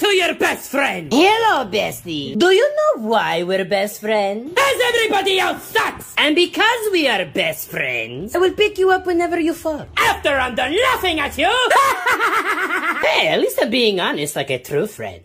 to your best friend. Hello, bestie. Do you know why we're best friends? As everybody else sucks. And because we are best friends, I will pick you up whenever you fall. After I'm done laughing at you. hey, at least I'm being honest like a true friend.